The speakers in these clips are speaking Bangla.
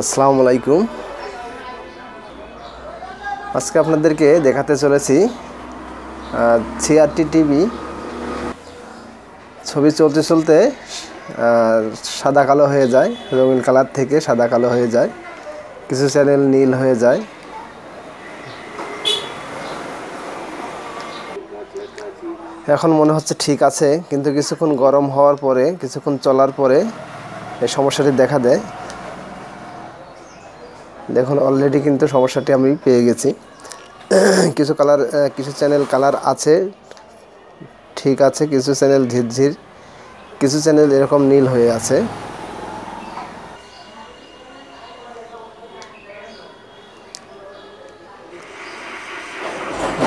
আসসালামু আলাইকুম। আজকে আপনাদেরকে দেখাতে চলেছি সিআরটি টিভি। ছবি চলতে চলতে সাদা কালো হয়ে যায়, রঙিন কালার থেকে সাদা কালো হয়ে যায়, কিছু চ্যানেল নীল হয়ে যায়। এখন মনে হচ্ছে ঠিক আছে, কিন্তু কিছুক্ষণ গরম হওয়ার পরে, কিছুক্ষণ চলার পরে, এই সমস্যাটি দেখা দেয়। দেখুন অলরেডি কিন্তু সমস্যাটি আমি পেয়ে গেছি। কিছু কালার কিছু চ্যানেল কালার আছে। ঠিক আছে, কিছু চ্যানেল ঝিরঝির কিছু চ্যানেল এরকম নীল হয়ে আছে।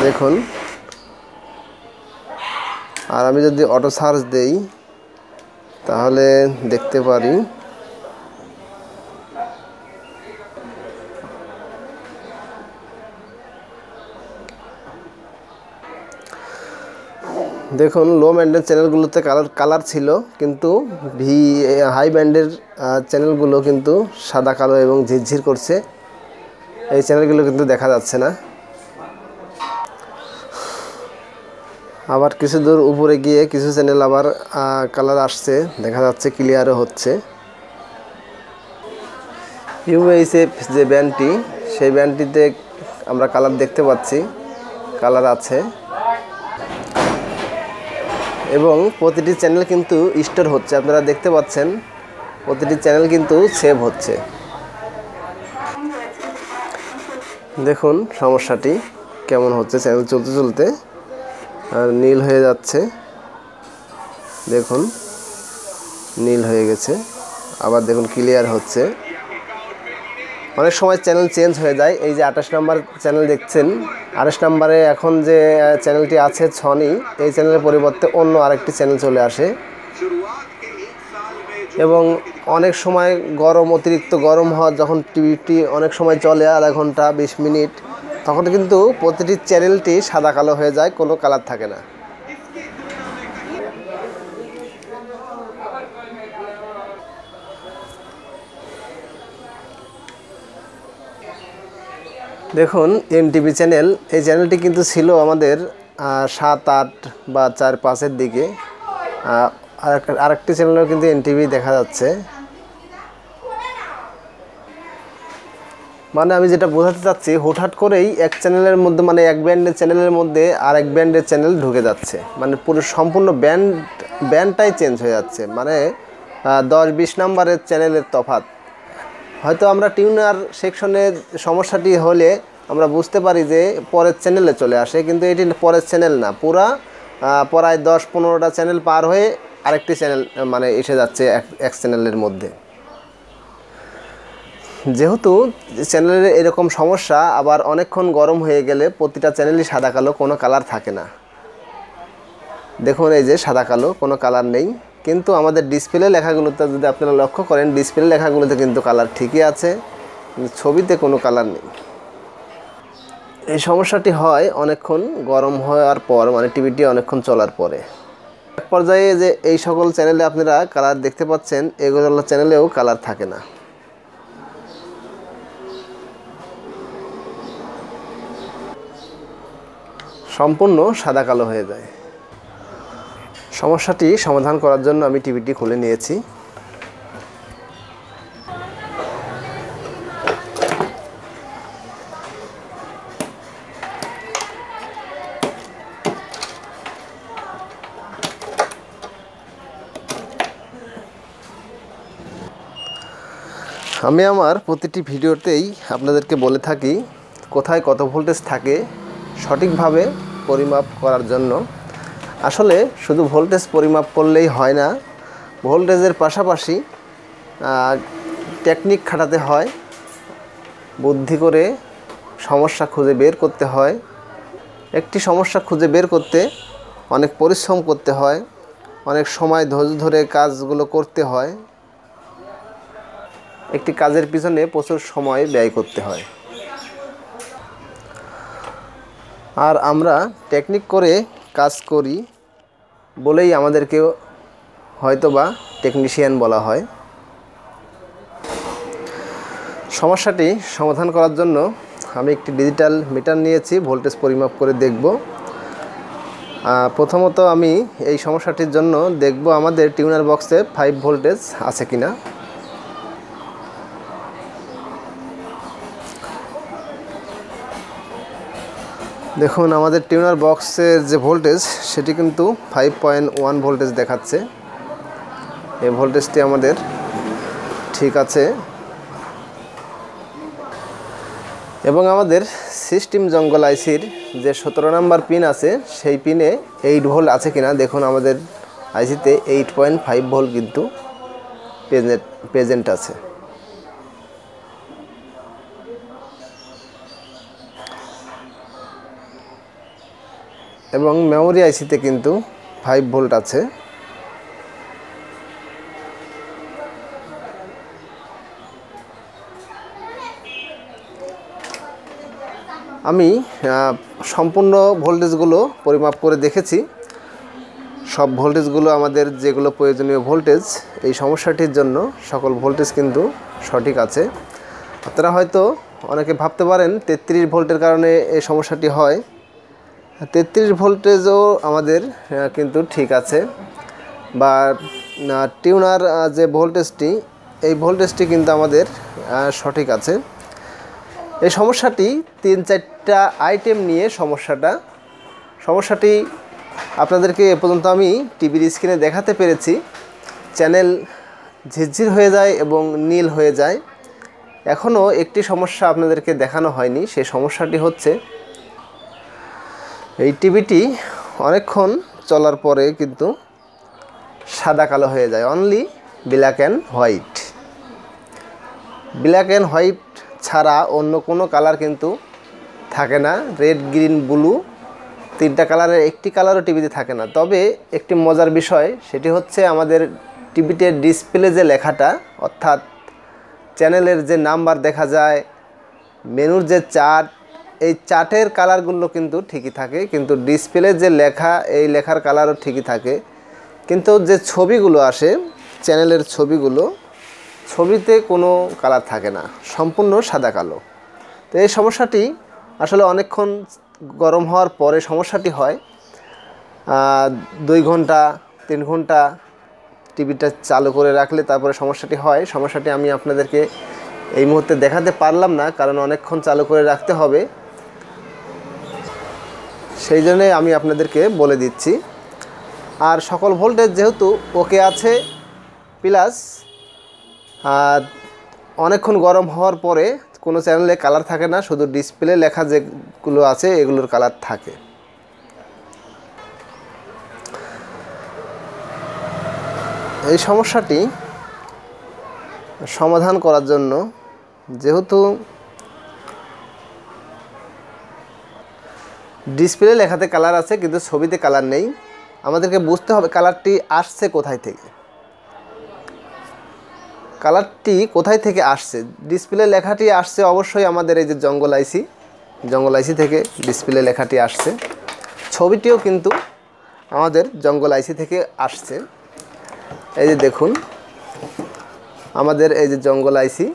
দেখুন, আর আমি যদি অটো সার্চ দেই, তাহলে দেখতে পারি। দেখুন লো ব্যান্ডের চ্যানেলগুলোতে কালার কালার ছিল, কিন্তু ভি হাই ব্যান্ডের চ্যানেলগুলো কিন্তু সাদা, কালো এবং ঝিরঝির করছে। এই চ্যানেলগুলো কিন্তু দেখা যাচ্ছে না। আবার কিছু দূর উপরে গিয়ে কিছু চ্যানেল আবার কালার আসছে, দেখা যাচ্ছে ক্লিয়ারও হচ্ছে। ইউএসএফ যে ব্যান্ডটি সেই ব্যান্ডটিতে আমরা কালার দেখতে পাচ্ছি। কালার আছে। এবং প্রতিটি চ্যানেল কিন্তু স্টোর হচ্ছে। আপনারা দেখতে পাচ্ছেন, প্রতিটি চ্যানেল কিন্তু সেভ হচ্ছে। দেখুন সমস্যাটি, কেমন হচ্ছে চ্যানেল চলতে চলতে। আর নীল হয়ে যাচ্ছে। দেখুন, নীল হয়ে গেছে। আবার দেখুন, ক্লিয়ার হচ্ছে। অনেক সময় চ্যানেল চেঞ্জ হয়ে যায়। এই যে আঠাশ নাম্বার চ্যানেল দেখছেন, আঠাশ নাম্বারে এখন যে চ্যানেলটি আছে ছনি এই চ্যানেলের পরিবর্তে অন্য আরেকটি চ্যানেল চলে আসে। এবং অনেক সময় গরম, অতিরিক্ত গরম হওয়া যখন টিভিটি অনেক সময় চলে আধা ঘণ্টা, বিশ মিনিট, তখন কিন্তু প্রতিটি চ্যানেলটি সাদা কালো হয়ে যায়, কোনো কালার থাকে না। দেখুন এনটিভি চ্যানেল এই চ্যানেলটি কিন্তু ছিল আমাদের সাত, আট বা চার, পাঁচের দিকে। আরেকটি চ্যানেলও কিন্তু এনটিভি দেখা যাচ্ছে। মানে আমি যেটা বোঝাতে চাচ্ছি, হুটহাট করেই এক চ্যানেলের মধ্যে মানে এক ব্যান্ডের চ্যানেলের মধ্যে আর এক ব্যান্ডের চ্যানেল ঢুকে যাচ্ছে। মানে পুরো সম্পূর্ণ ব্যান্ড ব্যান্ডটাই চেঞ্জ হয়ে যাচ্ছে। মানে দশ, বিশ নাম্বারের চ্যানেলের তফাত হয়তো আমরা টিউনার সেকশনে সমস্যাটি হলে আমরা বুঝতে পারি যে পরের চ্যানেলে চলে আসে, কিন্তু এটি পরের চ্যানেল না। পুরা প্রায় দশ পনেরোটা চ্যানেল পার হয়ে আরেকটি চ্যানেল মানে এসে যাচ্ছে এক চ্যানেলের মধ্যে। যেহেতু চ্যানেলের এরকম সমস্যা, আবার অনেকক্ষণ গরম হয়ে গেলে প্রতিটা চ্যানেলই সাদা কালো, কোনো কালার থাকে না। দেখুন এই যে সাদা কালো, কোনো কালার নেই। কিন্তু আমাদের ডিসপ্লে লেখাগুলোতে যদি আপনারা লক্ষ্য করেন ডিসপ্লে লেখাগুলোতে কিন্তু কালার ঠিকই আছে ছবিতে কোনো কালার নেই। এই সমস্যাটি হয় অনেকক্ষণ গরম হওয়ার পর মানে টিভিটি অনেকক্ষণ চলার পরে। এক পর্যায়ে যে এই সকল চ্যানেলে আপনারা কালার দেখতে পাচ্ছেন, এগুলো চ্যানেলেও কালার থাকে না। সম্পূর্ণ সাদা কালো হয়ে যায়। সমস্যাটি সমাধান করার জন্য আমি টিভিটি খুলে নিয়েছি। আমি আমার প্রতিটি ভিডিওতেই আপনাদেরকে বলে থাকি, কোথায় কত ভোল্টেজ থাকে, সঠিকভাবে পরিমাপ করার জন্য আসলে শুধু ভোল্টেজ পরিমাপ করলেই হয় না, ভোল্টেজের পাশাপাশি টেকনিক খাটাতে হয়, বুদ্ধি করে সমস্যা খুঁজে বের করতে হয়। একটি সমস্যা খুঁজে বের করতে অনেক পরিশ্রম করতে হয়, অনেক সময় ধৈর্য ধরে কাজগুলো করতে হয়। একটি কাজের পিছনে প্রচুর সময় ব্যয় করতে হয়। আর আমরা টেকনিক করে কাজ করি বলেই আমাদেরকে হয়তোবা টেকনিশিয়ান বলা হয়। সমস্যাটি সমাধান করার জন্য আমি একটি ডিজিটাল মিটার নিয়েছি ভোল্টেজ পরিমাপ করে দেখব। প্রথমত আমি এই সমস্যাটির জন্য দেখব আমাদের টিউনার বক্সে ফাইভ ভোল্টেজ আছে কিনা। দেখুন, আমাদের টিউনার বক্সের যে ভোল্টেজ সেটি কিন্তু ফাইভ পয়েন্ট ওয়ান ভোল্টেজ দেখাচ্ছে। এই ভোল্টেজটি আমাদের ঠিক আছে। এবং আমাদের সিস্টেম জঙ্গল আইসির যে সতেরো নাম্বার পিন আছে, সেই পিনে এইট ভোল্ট আছে কিনা, দেখুন, আমাদের আইসিতে এইট পয়েন্ট ফাইভ ভোল্ট কিন্তু প্রেজেন্ট প্রেজেন্ট আছে। এবং মেমোরি আইসিতে কিন্তু ফাইভ ভোল্ট আছে। আমি সম্পূর্ণ ভোল্টেজগুলো পরিমাপ করে দেখেছি। সব ভোল্টেজগুলো আমাদের যেগুলো প্রয়োজনীয় ভোল্টেজ এই সমস্যাটির জন্য সকল ভোল্টেজ কিন্তু সঠিক আছে। আপনারা হয়তো অনেকে ভাবতে পারেন, তেত্রিশ ভোল্টের কারণে এই সমস্যাটি হয়। তেত্রিশ ভোল্টেজও আমাদের কিন্তু ঠিক আছে। বা টিউনার যে ভোল্টেজটি, এই ভোল্টেজটি কিন্তু আমাদের সঠিক আছে। এই সমস্যাটি তিন চারটা আইটেম নিয়ে সমস্যাটা। সমস্যাটি আপনাদেরকে এ পর্যন্ত আমি টিভির স্ক্রিনে দেখাতে পেরেছি। চ্যানেল ঝিরঝির হয়ে যায় এবং নীল হয়ে যায়। এখনও একটি সমস্যা আপনাদেরকে দেখানো হয়নি। সেই সমস্যাটি হচ্ছে এই টিভিটি অনেকক্ষণ চলার পরে কিন্তু সাদা কালো হয়ে যায়। Only black and white black and white ছাড়া অন্য কোনো কালার কিন্তু থাকে না। রেড গ্রিন ব্লু তিনটা কালারের একটি কালারও টিভিতে থাকে না। তবে একটি মজার বিষয়, সেটি হচ্ছে আমাদের টিভিতে ডিসপ্লে যে লেখাটা, অর্থাৎ চ্যানেলের যে নাম্বার দেখা যায় মেনুর যে চার্ট এই চার্টের কালারগুলো কিন্তু ঠিকই থাকে, কিন্তু ডিসপ্লে যে লেখা, এই লেখার কালারও ঠিকই থাকে। কিন্তু যে ছবিগুলো আসে, চ্যানেলের ছবিগুলো, ছবিতে কোনো কালার থাকে না, সম্পূর্ণ সাদা কালো। তো এই সমস্যাটি আসলে অনেকক্ষণ গরম হওয়ার পরে সমস্যাটি হয়। দুই ঘণ্টা, তিন ঘণ্টা টিভিটা চালু করে রাখলে তারপরে সমস্যাটি হয়। সমস্যাটি আমি আপনাদেরকে এই মুহূর্তে দেখাতে পারলাম না, কারণ অনেকক্ষণ চালু করে রাখতে হবে। সেই জন্যে আমি আপনাদেরকে বলে দিচ্ছি। আর সকল ভোল্টেজ যেহেতু ওকে আছে প্লাস অনেকক্ষণ গরম হওয়ার পরে কোনো চ্যানেলে কালার থাকে না, শুধু ডিসপ্লে লেখা যেগুলো আছে, এগুলোর কালার থাকে। এই সমস্যাটি সমাধান করার জন্য যেহেতু ডিসপ্লে লেখাতে কালার আছে, কিন্তু ছবিতে কালার নেই। আমাদেরকে বুঝতে হবে কালারটি আসছে কোথায় থেকে। কালারটি কোথায় থেকে আসছে? ডিসপ্লে লেখাটি আসছে অবশ্যই আমাদের এই যে জঙ্গল আইসি জঙ্গল আইসি থেকে ডিসপ্লে লেখাটি আসছে। ছবিটিও কিন্তু আমাদের জঙ্গল আইসি থেকে আসছে। এই যে দেখুন, আমাদের এই যে জঙ্গল আইসি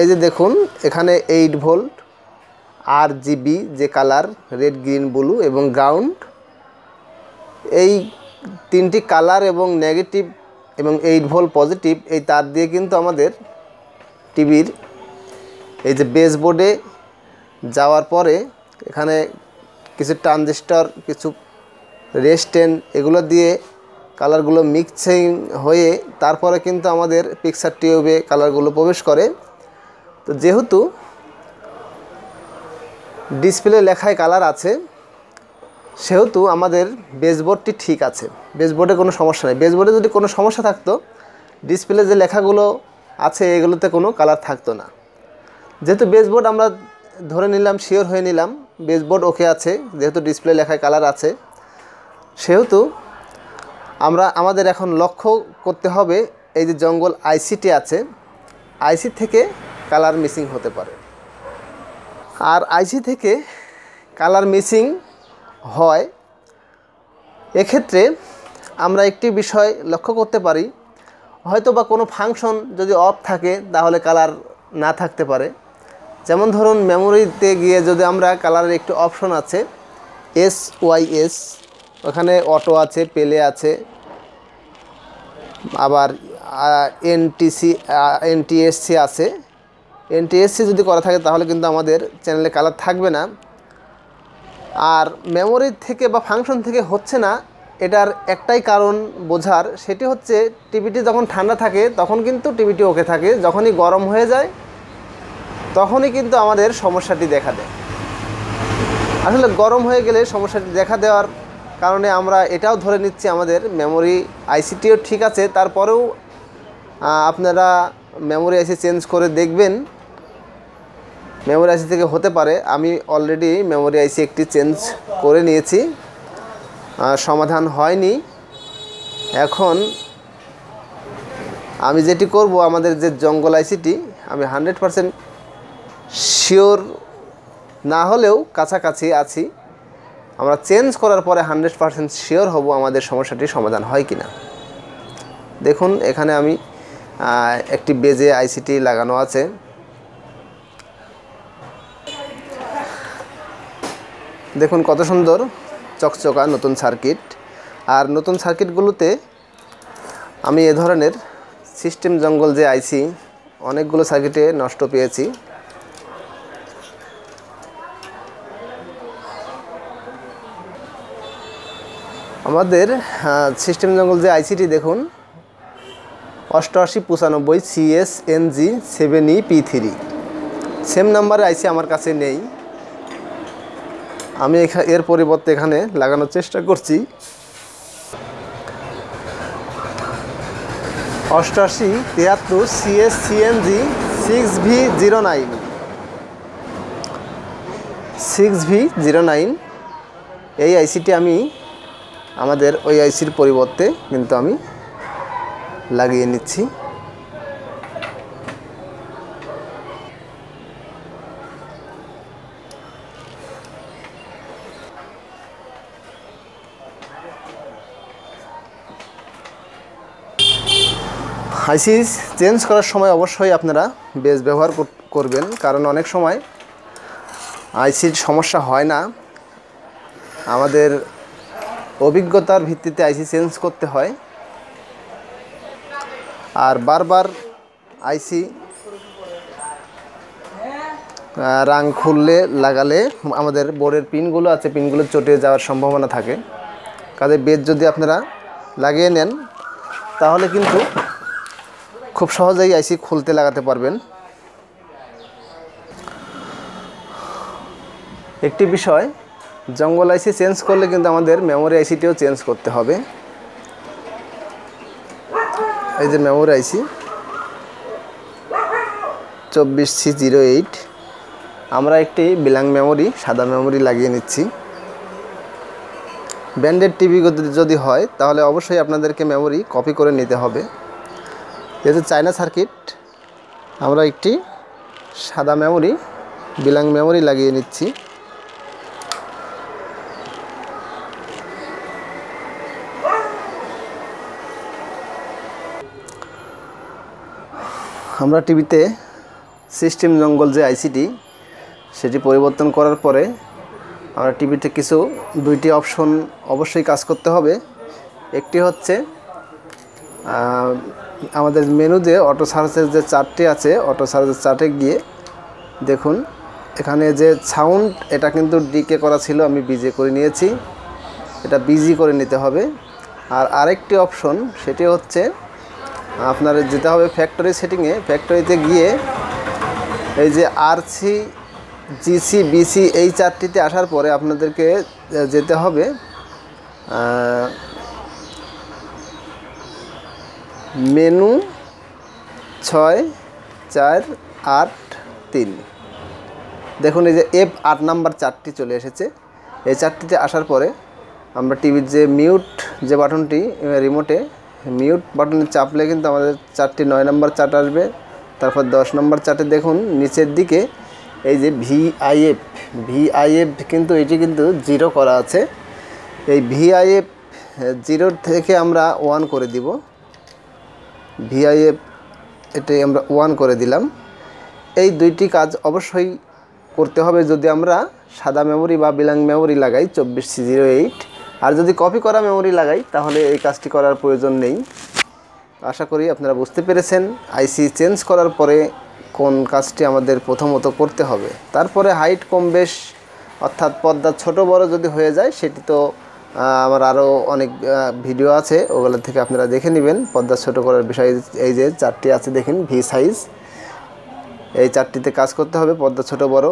এই যে দেখুন, এখানে এইট ভোল্ট আর জিবি যে কালার রেড গ্রিন ব্লু এবং গ্রাউন্ড এই তিনটি কালার এবং নেগেটিভ এবং এইট ভোল্ট পজিটিভ এই তার দিয়ে কিন্তু আমাদের টিভির এই যে বেস বোর্ডে যাওয়ার পরে এখানে কিছু ট্রানজিস্টর কিছু রেস্টেন এগুলো দিয়ে কালারগুলো মিক্সিং হয়ে তারপরে কিন্তু আমাদের পিকচার টিউবে কালারগুলো প্রবেশ করে। তো যেহেতু ডিসপ্লে লেখায় কালার আছে। সেহেতু আমাদের বেসবোর্ডটি ঠিক আছে। বেসবোর্ডে কোনো সমস্যা নেই। বেসবোর্ডে যদি কোনো সমস্যা থাকতো ডিসপ্লে যে লেখাগুলো আছে, এগুলোতে কোনো কালার থাকতো না। যেহেতু বেসবোর্ড আমরা ধরে নিলাম শিওর হয়ে নিলাম বেসবোর্ড ওকে আছে, যেহেতু ডিসপ্লে লেখায় কালার আছে। সেহেতু আমরা, আমাদের এখন লক্ষ্য করতে হবে, এই যে জঙ্গল আইসিটি আছে আইসি থেকে কালার মিসিং হতে পারে। আর আইসি থেকে কালার মিসিং হয়, এক্ষেত্রে আমরা একটি বিষয় লক্ষ্য করতে পারি। হয়তো বা কোনো ফাংশন যদি অফ থাকে, তাহলে কালার না থাকতে পারে। যেমন ধরুন মেমোরিতে গিয়ে যদি আমরা কালারের একটি অপশন আছে এস ওয়াই এস ওখানে অটো আছে পেলে আছে, আবার এনটিসি এনটিএসসি আছে এনটিএসসি যদি করা থাকে, তাহলে কিন্তু আমাদের চ্যানেলে কালার থাকবে না। আর মেমোরি থেকে বা ফাংশন থেকে হচ্ছে না, এটার একটাই কারণ বোঝার, সেটি হচ্ছে টিভিটি যখন ঠান্ডা থাকে, তখন কিন্তু টিভিটি ওকে থাকে। যখনই গরম হয়ে যায়, তখনই কিন্তু আমাদের সমস্যাটি দেখা দেয়। আসলে গরম হয়ে গেলে সমস্যাটি দেখা দেওয়ার কারণে আমরা এটাও ধরে নিচ্ছি, আমাদের মেমোরি আইসিটিও ঠিক আছে। তারপরেও আপনারা মেমোরি আইসি চেঞ্জ করে দেখবেন। মেমোরি আইসি থেকে হতে পারে। আমি অলরেডি মেমোরি আইসি একটি চেঞ্জ করে নিয়েছি। সমাধান হয়নি। এখন আমি যেটি করব, আমাদের যে জঙ্গল আইসিটি আমি হান্ড্রেড পারসেন্ট শিওর না হলেও কাছাকাছি আছি। আমরা চেঞ্জ করার পরে হান্ড্রেড পারসেন্ট শিওর হব আমাদের সমস্যাটি সমাধান হয় কি না দেখুন, এখানে আমি একটি বেজে আইসিটি লাগানো আছে। দেখুন কত সুন্দর চকচকা নতুন সার্কিট। আর নতুন সার্কিটগুলোতে আমি এ ধরনের সিস্টেম জঙ্গল যে আইসি, অনেকগুলো সার্কিটে নষ্ট পেয়েছি। আমাদের সিস্টেম জঙ্গল যে আইসিটি দেখুন, অষ্টআশি পঁচানব্বই CS NG seven E P three. Same নাম্বারে আইসি আমার কাছে নেই। আমি এর পরিবর্তে এখানে লাগানোর চেষ্টা করছি। অষ্টআশি তিয়াত্তর, CS, CNG, six V, zero nine. Six V, zero nine. এই আইসিটি আমি, আমাদের ওই আইসির পরিবর্তে কিন্তু আমি লাগিয়ে নিচ্ছি। আইসি চেঞ্জ করার সময় অবশ্যই আপনারা বেস ব্যবহার করবেন, কারণ অনেক সময় আইসির সমস্যা হয় না। আমাদের অভিজ্ঞতার ভিত্তিতে আইসি চেঞ্জ করতে হয়। আর বারবার আইসি রাং খুললে, লাগালে আমাদের বোর্ডের পিনগুলো আছে পিনগুলো চটে যাওয়ার সম্ভাবনা থাকে। কাজে বেদ যদি আপনারা লাগিয়ে নেন, তাহলে কিন্তু খুব সহজেই আইসি খুলতে লাগাতে পারবেন। একটি বিষয়, জঙ্গল আইসি চেঞ্জ করলে কিন্তু আমাদের মেমোরি আইসিটিও চেঞ্জ করতে হবে। এই যে মেমোরি আইসি, চব্বিশ সি জিরো এইট। আমরা একটি বিলাং মেমোরি সাদা মেমোরি লাগিয়ে নিচ্ছি। ব্যান্ডেড টিভি যদি হয়, তাহলে অবশ্যই আপনাদেরকে মেমোরি কপি করে নিতে হবে। যেহেতু চায়না সার্কিট আমরা একটি সাদা মেমোরি বিলাং মেমোরি লাগিয়ে নিচ্ছি। আমরা টিভিতে সিস্টেম জঙ্গল যে আইসিটি সেটি পরিবর্তন করার পরে আমরা টিভিতে কিছু, দুইটি অপশন অবশ্যই কাজ করতে হবে। একটি হচ্ছে আমাদের মেনুতে অটো সার্চের যে চার্টটি আছে অটো সার্চের চার্টে গিয়ে দেখুন, এখানে যে সাউন্ড এটা কিন্তু ডিকে করা ছিল, আমি বিজে করে নিয়েছি। এটা বিজি করে নিতে হবে। আর আরেকটি অপশন সেটি হচ্ছে আপনার যেতে হবে ফ্যাক্টরি সেটিংয়ে ফ্যাক্টরিতে গিয়ে এই যে আরসি জিসি বিসি এই চারটিতে আসার পরে আপনাদেরকে যেতে হবে মেনু ছয়, চার, আট, তিন। দেখুন, এই যে এফ আট নাম্বার চারটি চলে এসেছে। এই চারটিতে আসার পরে আমরা টিভির যে মিউট যে বাটনটি রিমোটে মিউট বাটনে চাপলে কিন্তু আমাদের চারটি নয় নম্বর চার্ট আসবে। তারপর দশ নম্বর চার্টে দেখুন, নিচের দিকে এই যে ভিআইএফ ভিআইএফ কিন্তু এটি কিন্তু জিরো করা আছে। এই ভিআইএফ জিরোর থেকে আমরা ওয়ান করে দিব। ভিআইএফ এটাই আমরা ওয়ান করে দিলাম। এই দুইটি কাজ অবশ্যই করতে হবে যদি আমরা সাদা মেমোরি বা বিলাং মেমোরি লাগাই, চব্বিশ সি জিরো এইট আর যদি কপি করা মেমোরি লাগাই, তাহলে এই কাজটি করার প্রয়োজন নেই। আশা করি আপনারা বুঝতে পেরেছেন। আইসি চেঞ্জ করার পরে কোন কাজটি আমাদের প্রথমত করতে হবে। তারপরে হাইট কম বেশ, অর্থাৎ পর্দা ছোট বড় যদি হয়ে যায়, সেটি তো আমার আরও অনেক ভিডিও আছে, ওগুলো থেকে আপনারা দেখে নেবেন। পর্দা ছোটো করার বিষয়ে এই যে চারটি আছে, দেখেন ভি সাইজ এই চারটিতে কাজ করতে হবে পর্দা ছোট, বড়।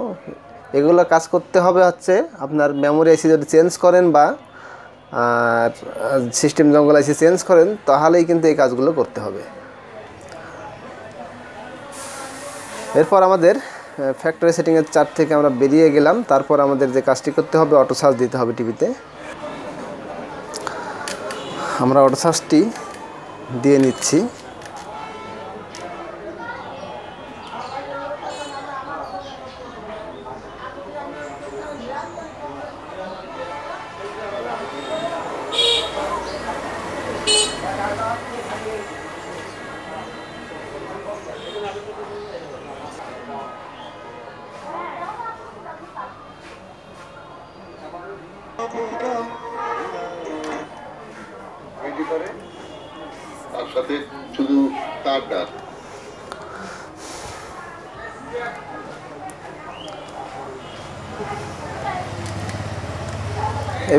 এগুলো কাজ করতে হবে হচ্ছে আপনার মেমোরি আইসি যদি চেঞ্জ করেন বা, আর সিস্টেম জঙ্গল আইসি চেঞ্জ করেন, তাহলেই কিন্তু এই কাজগুলো করতে হবে। এরপর আমাদের ফ্যাক্টরি সেটিংয়ের চার থেকে আমরা বেরিয়ে গেলাম। তারপর আমাদের যে কাজটি করতে হবে অটো চার্জ দিতে হবে টিভিতে আমরা অর্থাসটি দিয়ে নিচ্ছি।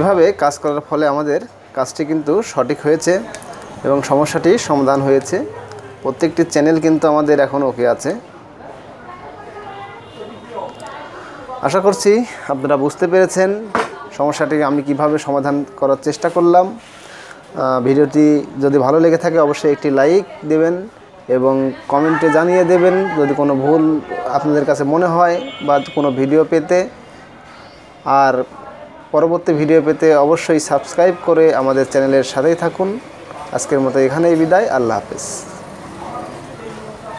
এভাবে কাজ করার ফলে আমাদের কাজটি কিন্তু সঠিক হয়েছে এবং সমস্যাটি সমাধান হয়েছে। প্রত্যেকটি চ্যানেল কিন্তু আমাদের এখন ওকে আছে। আশা করছি আপনারা বুঝতে পেরেছেন সমস্যাটি আমি কীভাবে সমাধান করার চেষ্টা করলাম। ভিডিওটি যদি ভালো লেগে থাকে অবশ্যই একটি লাইক দেবেন এবং কমেন্টে জানিয়ে দেবেন যদি কোনো ভুল আপনাদের কাছে মনে হয় বা কোনো ভিডিও পেতে। আর পরবর্তী ভিডিও পেতে অবশ্যই সাবস্ক্রাইব করে আমাদের চ্যানেলের সাথেই থাকুন। আজকের মতো এখানেই বিদায়। আল্লাহ হাফেজ।